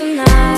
tonight.